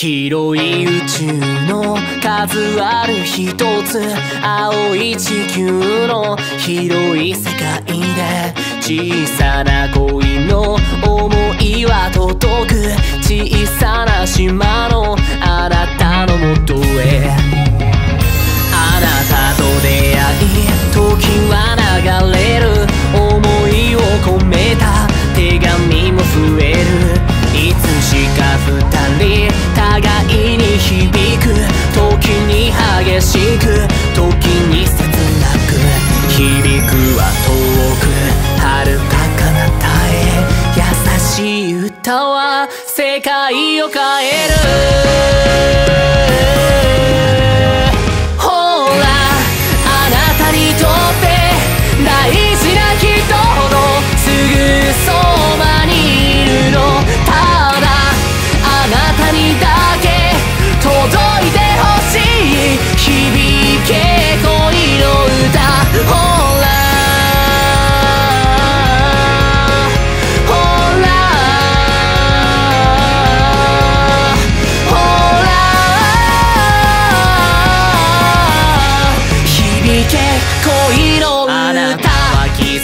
広い宇宙の数ある一つ。青い地球の広い世界で。小さな恋の想いは届く。小さな島の世界を変える。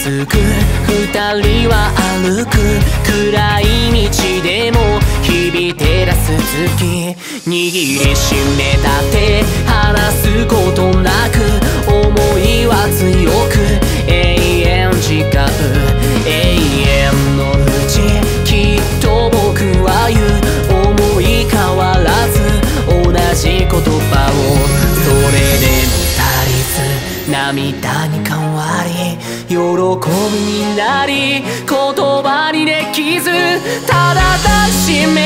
つく二人は歩く暗い道でも日々照らす月握りしめた手離すことなく涙に変わり喜びになり言葉にできずただ抱きしめ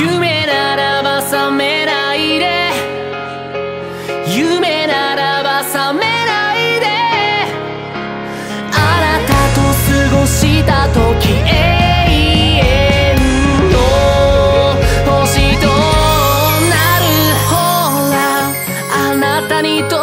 夢ならば覚めないで。夢ならば覚めないで。あなたと過ごした時永遠の星となるほら。あなたにと